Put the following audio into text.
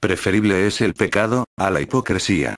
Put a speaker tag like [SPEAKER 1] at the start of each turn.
[SPEAKER 1] Preferible es el pecado, a la hipocresía.